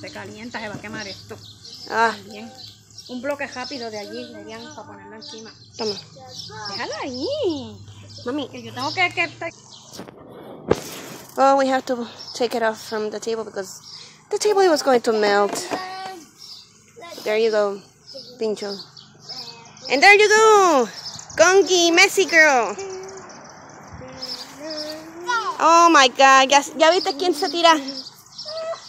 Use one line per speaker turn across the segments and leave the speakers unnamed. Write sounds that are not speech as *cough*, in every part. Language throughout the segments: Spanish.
se calienta, se va a quemar esto.
Ah,
Bien. Un bloque rápido de allí, Lelian, para ponerlo encima.
toma.
Déjalo ahí.
Mami.
Que yo tengo que... que
Oh, we have to take it off from the table because the table was going to melt. There you go, Pincho. And there you go, Gongi, Messi girl. Oh my God, ya, ya viste quién se tira.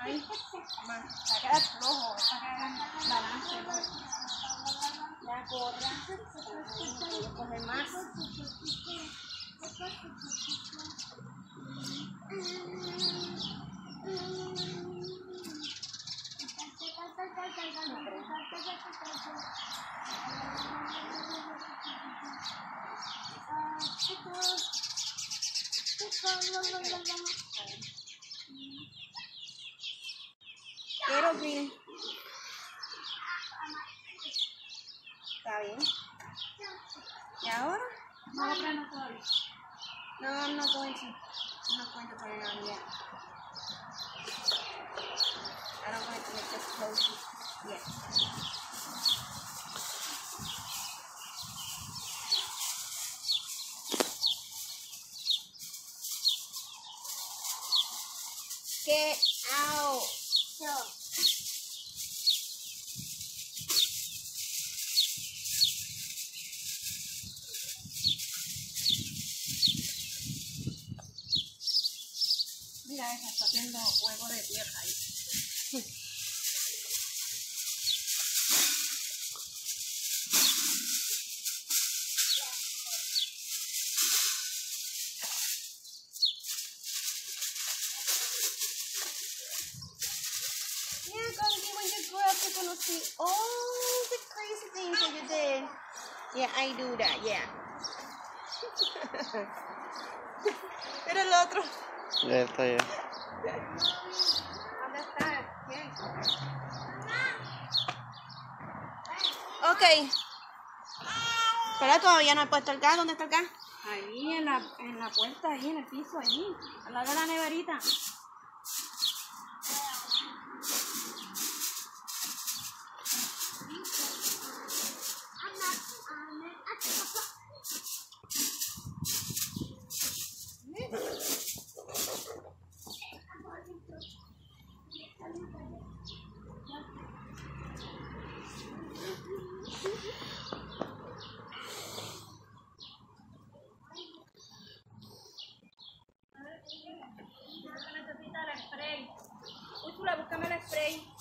Ahí. Mamá, va a quedar flojo. Va a quedar balance.
La gorra.
Coge más. Quiero Está bien. ¿Y ahora? No. No, I'm not going to. I'm not going to turn it on yet. I don't want to make this close yet. Mira, está haciendo huevo de tierra ahí.
Yeah, Gongi, when you grow up, you're gonna see all the crazy things that you did. Yeah, I do that, yeah. *laughs* Pero el otro.
Ya está ya.
¿Dónde está? ¿Quién?
Ok. Pero todavía no he puesto el gas. ¿Dónde está el gas?
Ahí en la, en la puerta, ahí en el piso, allí, al lado de la neverita. Spray.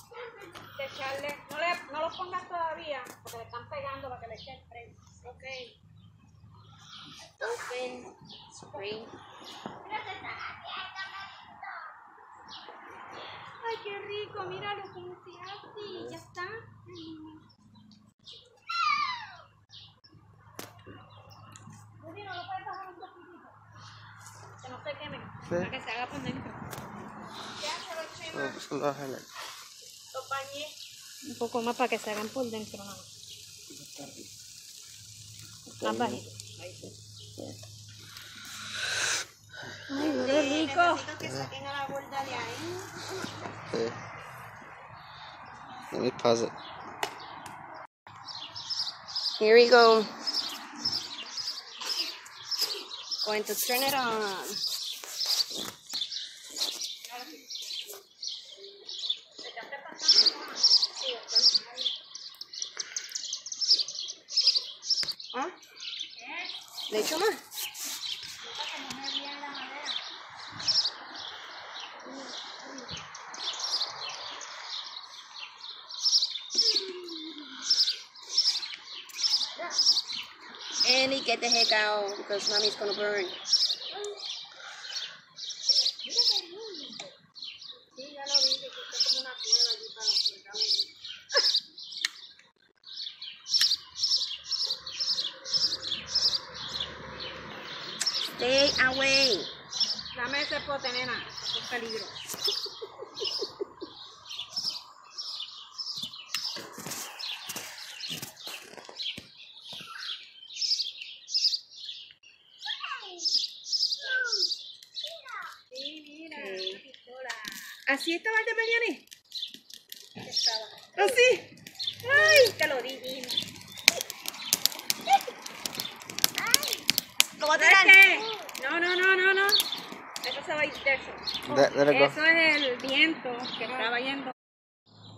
De echarle. No, le, no lo pongas todavía, porque le están pegando para que le eche el spray.
Ok. Open. Spring.
Ay, qué rico, míralo como se hace. Ya está. ¿no lo puedes bajar un poquitito? Que no se queme.
Sí.
Para que se haga por dentro. Ya se lo eché
Pues lo bájale.
Los bañé. Un poco más para que se hagan por dentro, nada más. Más bajito. Ay, qué rico.
Necesito que saquen a la gorda de ahí.
Let me pause it.
Here we go. Going to turn it um, on. ¿Le echo más? And get the heck out because mommy's gonna burn. Away.
Dame ese pote, nena. Es peligro. Sí, mira, una pistola.
¿Así estaba el de Mariani?
Estaba.
¿Así?
Ay, te lo dijimos.
¿Cómo
Vete. No, no, no, no, no. Eso se va a ir de eso.
Da- dale go.
Eso es el viento que estaba yendo.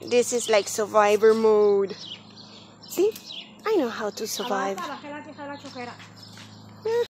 This is like survivor mode. See? I know how to survive.